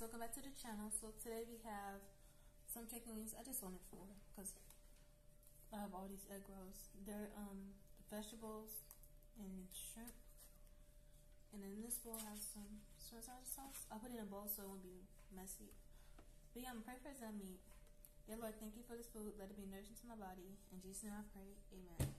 welcome back to the channel. So today we have some chicken wings. I just wanted four because I have all these egg rolls. They're um, vegetables and shrimp. And then this bowl has some soy sauce. I'll put it in a bowl so it won't be messy. But yeah, I'm praying for that meat. Dear Lord, thank you for this food. Let it be nourishing to my body. In Jesus' name I pray. Amen.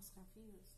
aos caminhos?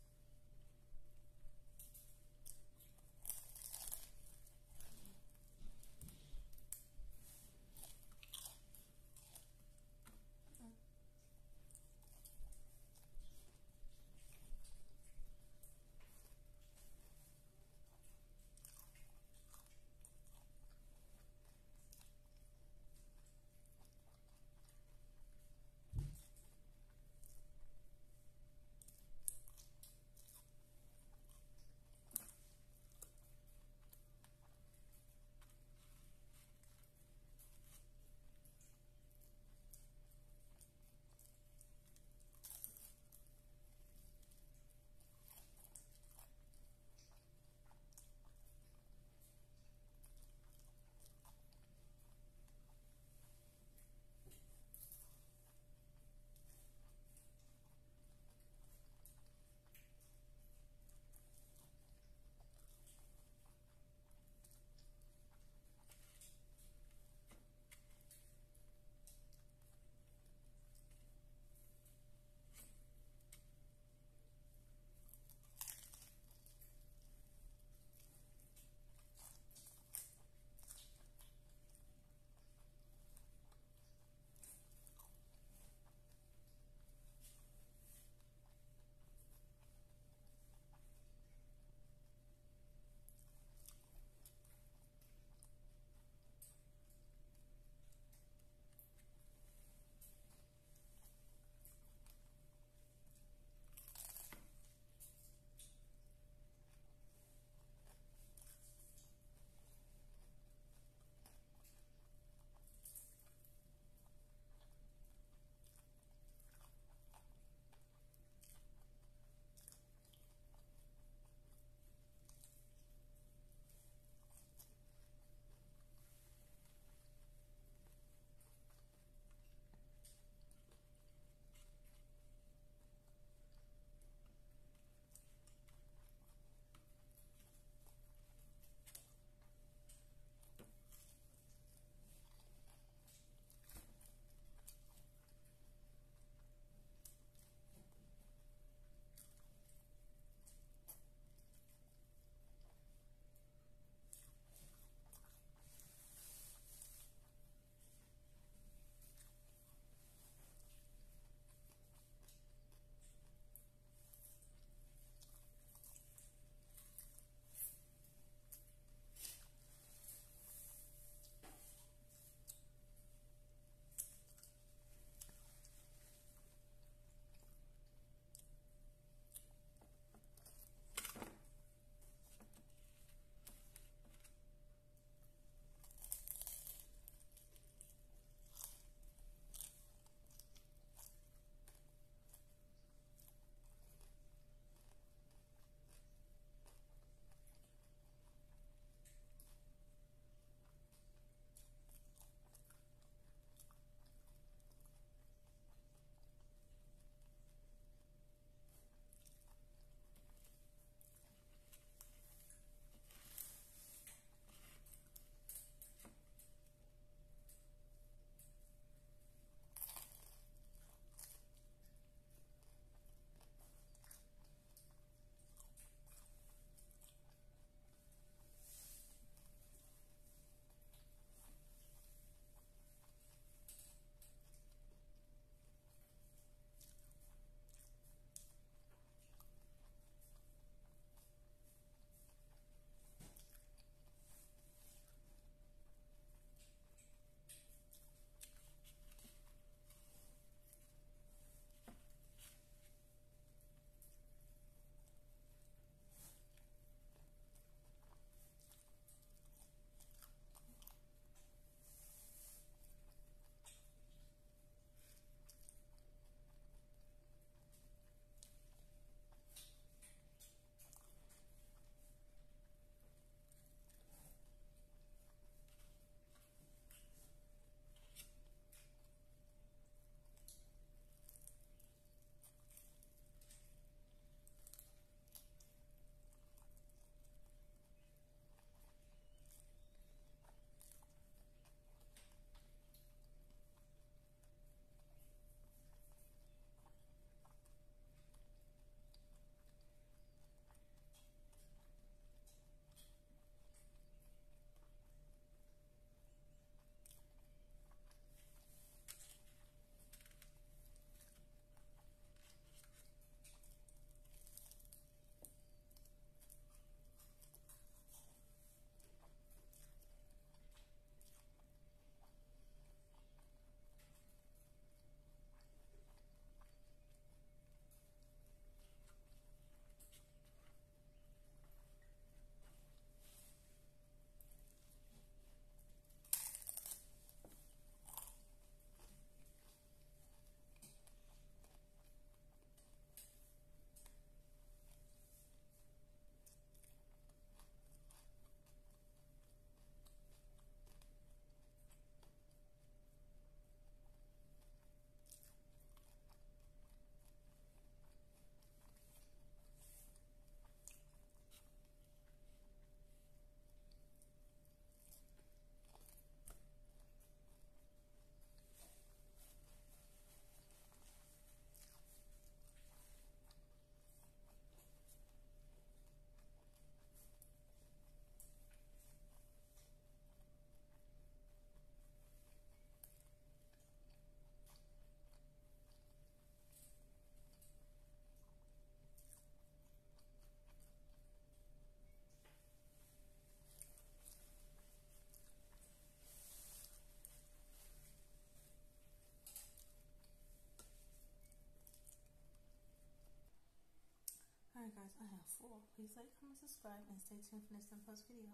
Alright guys, I have four. Please like, comment, subscribe, and stay tuned for next time post video.